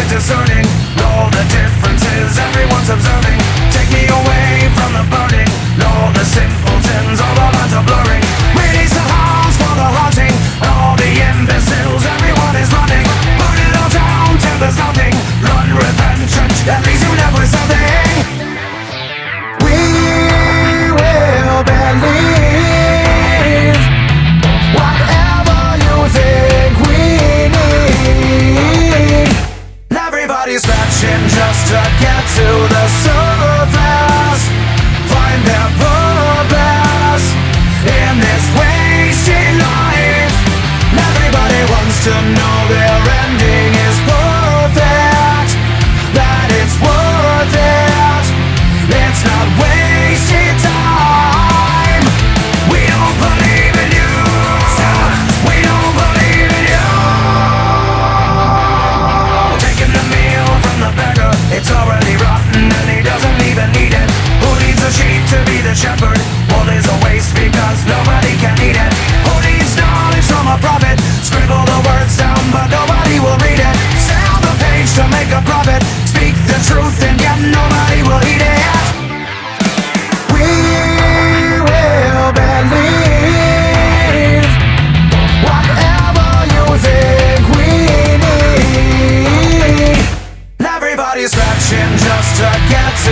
with discerning. All the differences everyone's observing. Take me away from the burning. All the sinful their ending is.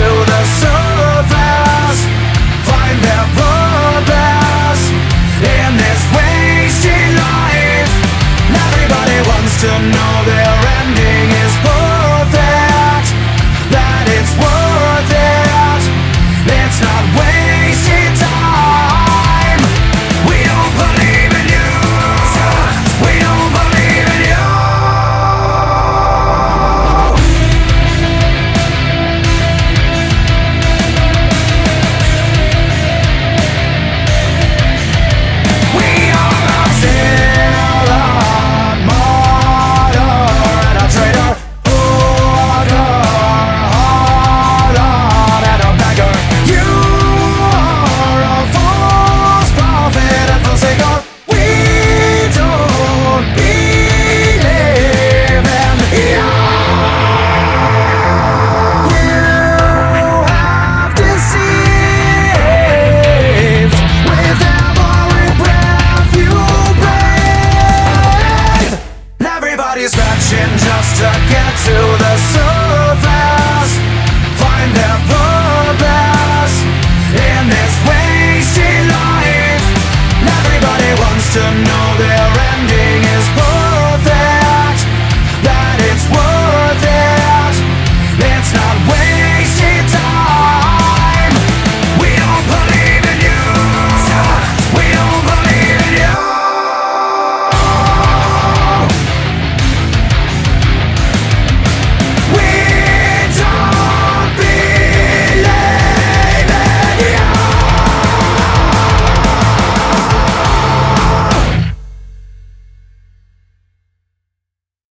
meu coração.